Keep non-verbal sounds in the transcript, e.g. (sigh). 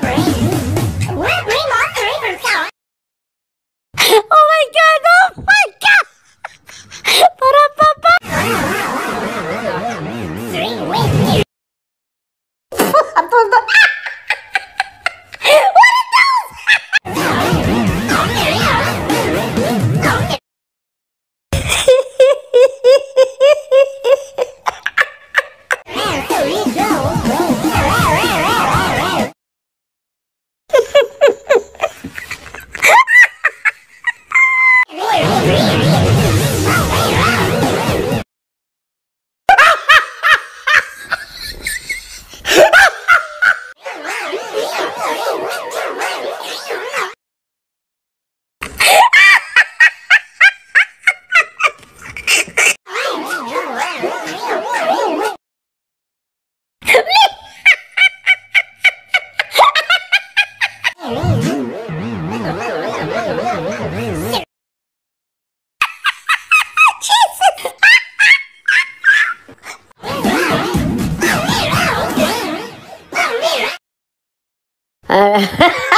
brain. We're Green Monster Reaper Oh my god! Oh my god! Ba-da-ba-ba! Yeah. Uh, (laughs)